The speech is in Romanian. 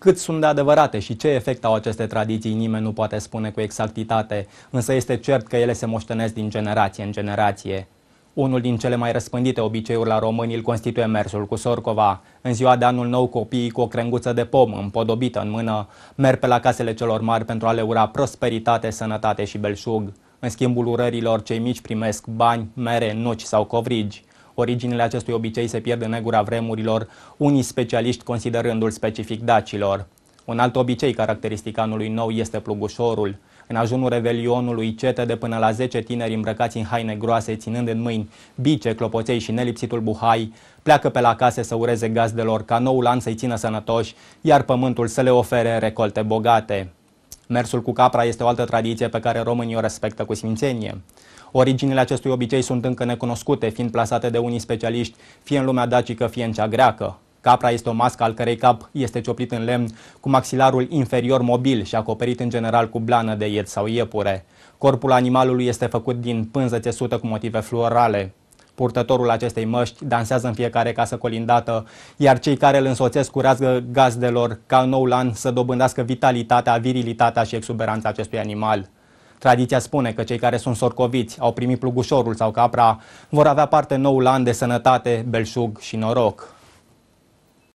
Cât sunt de adevărate și ce efect au aceste tradiții, nimeni nu poate spune cu exactitate, însă este cert că ele se moștenesc din generație în generație. Unul din cele mai răspândite obiceiuri la români îl constituie mersul cu sorcova. În ziua de anul nou, copiii cu o crenguță de pom împodobită în mână merg pe la casele celor mari pentru a le ura prosperitate, sănătate și belșug. În schimbul urărilor, cei mici primesc bani, mere, nuci sau covrigi. Originile acestui obicei se pierd în negura vremurilor, unii specialiști considerându-l specific dacilor. Un alt obicei caracteristic anului nou este plugușorul. În ajunul revelionului, cete de până la 10 tineri îmbrăcați în haine groase, ținând în mâini bice, clopoței și nelipsitul buhai, pleacă pe la case să ureze gazdelor ca noul an să-i țină sănătoși, iar pământul să le ofere recolte bogate. Mersul cu capra este o altă tradiție pe care românii o respectă cu sfințenie. Originile acestui obicei sunt încă necunoscute, fiind plasate de unii specialiști fie în lumea dacică, fie în cea greacă. Capra este o mască al cărei cap este cioplit în lemn cu maxilarul inferior mobil și acoperit în general cu blană de ied sau iepure. Corpul animalului este făcut din pânză țesută cu motive florale. Purtătorul acestei măști dansează în fiecare casă colindată, iar cei care îl însoțesc curează gazdelor ca în noul an să dobândească vitalitatea, virilitatea și exuberanța acestui animal. Tradiția spune că cei care sunt sorcoviți, au primit plugușorul sau capra, vor avea parte noul an de sănătate, belșug și noroc.